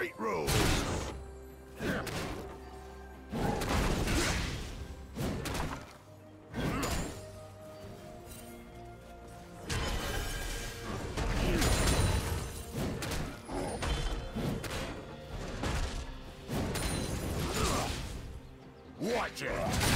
Straight road! Watch it!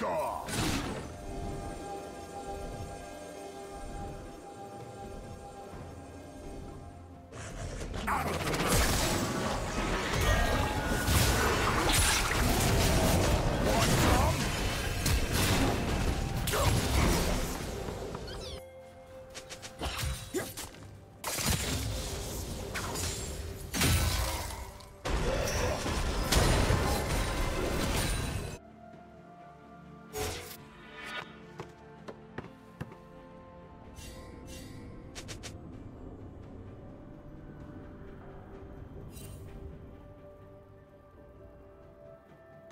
Back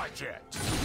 Watch it!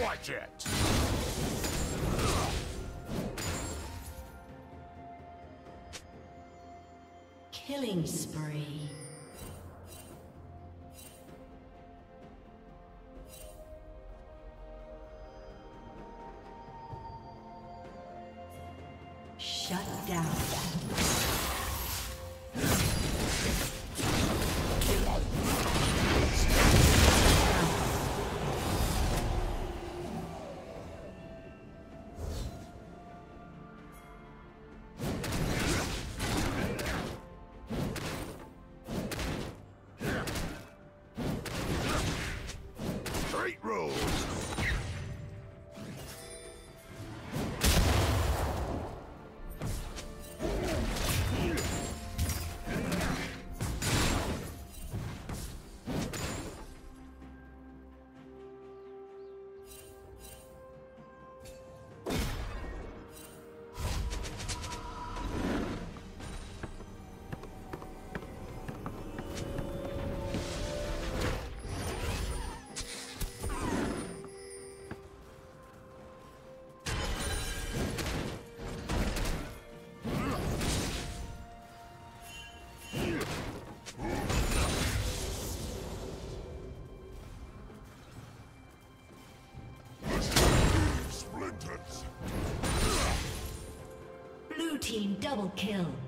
Watch it! Killing spree. Double kill.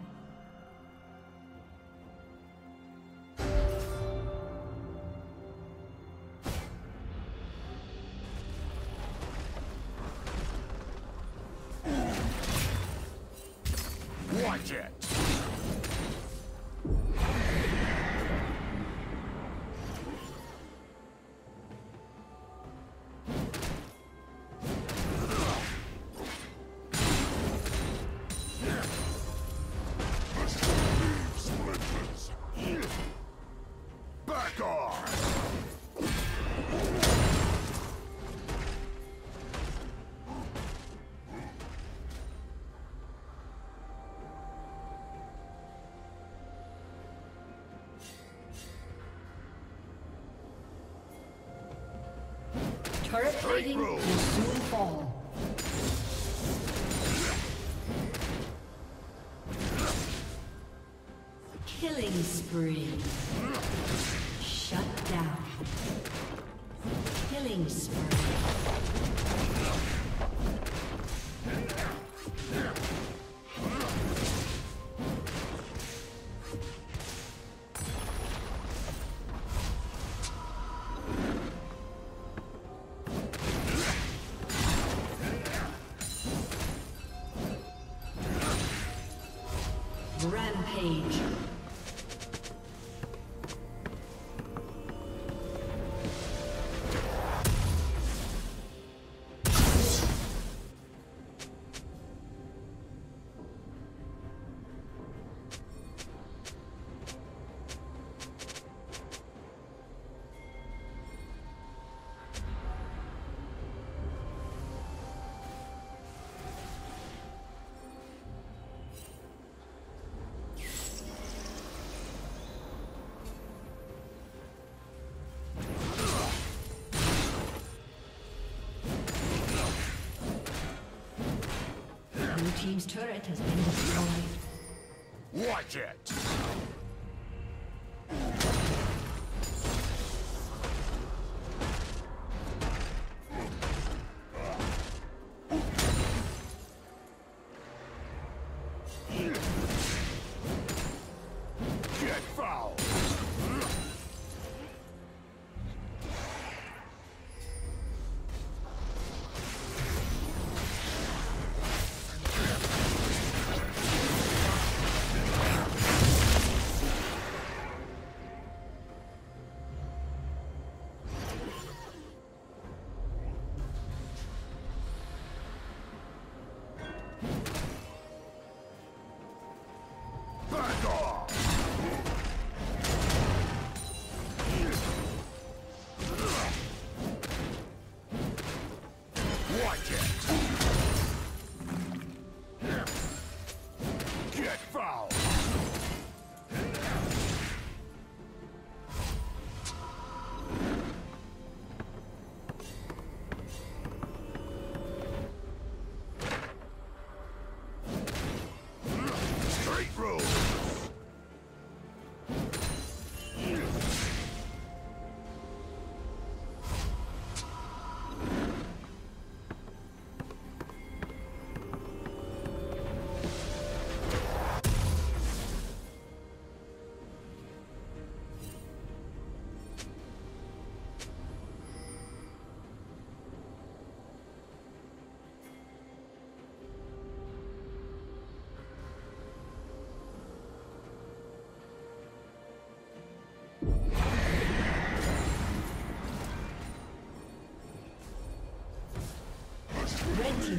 Turret Rampage. Team's turret has been destroyed. Watch it!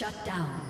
Shut down.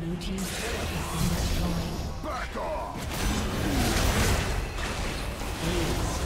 Blue team's turret has been destroyed. Back off! Ace.